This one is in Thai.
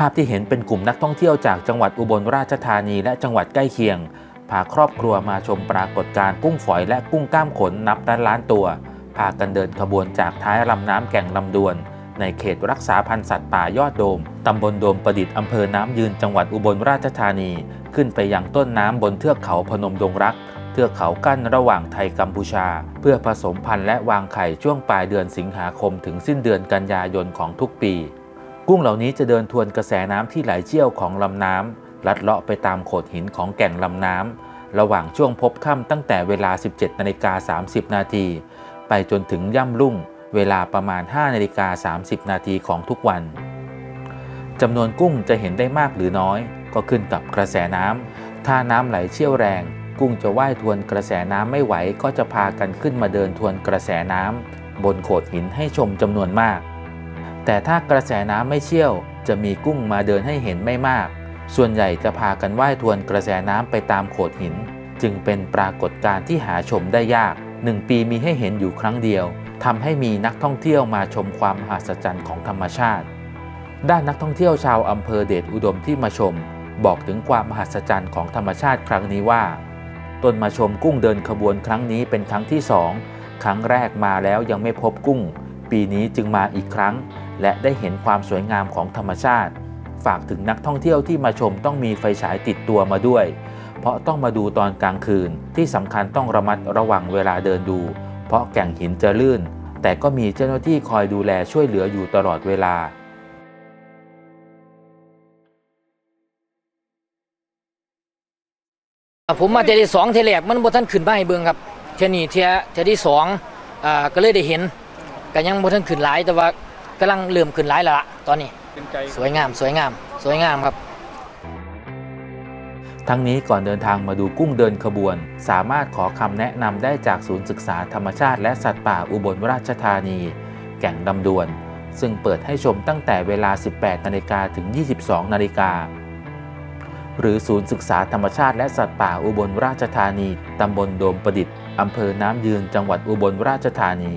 ภาพที่เห็นเป็นกลุ่มนักท่องเที่ยวจากจังหวัดอุบลราชธานีและจังหวัดใกล้เคียง พาครอบครัวมาชมปรากฏการณ์กุ้งฝอยและกุ้งก้ามขนนับล้านล้านตัว พากันเดินขบวนจากท้ายลำน้ำแก่งลำดวน ในเขตรักษาพันธุ์สัตว์ป่ายอดโดม ตำบลโดมประดิษฐ์อำเภอน้ำยืนจังหวัดอุบลราชธานี ขึ้นไปยังต้นน้ำบนเทือกเขาพนมดงรัก เทือกเขากั้นระหว่างไทยกัมพูชา เพื่อผสมพันธุ์และวางไข่ช่วงปลายเดือนสิงหาคมถึงสิ้นเดือนกันยายนของทุกปี กุ้งเหล่านี้จะเดินทวนกระแสน้ำที่ไหลเชี่ยวของลำน้ำลัดเลาะไปตามโขดหินของแก่งลำน้ำระหว่างช่วงพบค่ำตั้งแต่เวลา 17นาฬิกา30 นาทีไปจนถึงย่ำรุ่งเวลาประมาณ 5นาฬิกา30 นาทีของทุกวันจำนวนกุ้งจะเห็นได้มากหรือน้อย ก็ขึ้นกับกระแสน้ำถ้าน้ำไหลเชี่ยวแรง กุ้งจะว่ายทวนกระแสน้ำไม่ไหวก็จะพากันขึ้นมาเดินทวนกระแสน้ำบนโขดหินให้ชมจำนวนมาก แต่ถ้ากระแสน้ำไม่เชี่ยว จะมีกุ้งมาเดินให้เห็นไม่มาก ส่วนใหญ่จะพากันว่ายทวนกระแสน้ำไปตามโขดหิน จึงเป็นปรากฏการณ์ที่หาชมได้ยากหนึ่งปีมีให้เห็นอยู่ครั้งเดียวทำให้มีนักท่องเที่ยวมาชมความมหัศจรรย์ของธรรมชาติ ด้านนักท่องเที่ยวชาวอำเภอเดชอุดมที่มาชม บอกถึงความมหัศจรรย์ของธรรมชาติครั้งนี้ว่าตนมาชมกุ้งเดินขบวนครั้งนี้เป็นครั้งที่สองครั้งแรกมาแล้วยังไม่พบกุ้ง ปีนี้จึงมาอีกครั้ง และได้เห็นความสวยงามของธรรมชาติ ฝากถึงนักท่องเที่ยวที่มาชมต้องมีไฟฉายติดตัวมาด้วย เพราะต้องมาดูตอนกลางคืน ที่สำคัญต้องระมัดระวังเวลาเดินดู เพราะแก่งหินจะลื่น แต่ก็มีเจ้าหน้าที่คอยดูแลช่วยเหลืออยู่ตลอดเวลาผมมาเทยที่สองเทแรกมันบ่ทันขึ้นมาให้เบิ่งครับเทยนี้เทยเทยที่สองอ่าก็เลยได้เห็นก็ยังบ่ทันขึ้นหลายแต่ว่า กำลังเริ่มขึ้นหลายแล้วล่ะตอนนี้เป็นใจสวยงามสวยงาม สวยงามครับ ทั้งนี้ก่อนเดินทางมาดูกุ้งเดินขบวน สามารถขอคำแนะนำได้จากศูนย์ศึกษาธรรมชาติและสัตว์ป่าอุบลราชธานี แก่งดำดวน ซึ่งเปิดให้ชมตั้งแต่เวลา 18นาฬิกาถึง 22นาฬิกาหรือศูนย์ศึกษาธรรมชาติและสัตว์ป่าอุบลราชธานี ตำบลโดมประดิษฐ์ อำเภอน้ำยืน จังหวัดอุบลราชธานี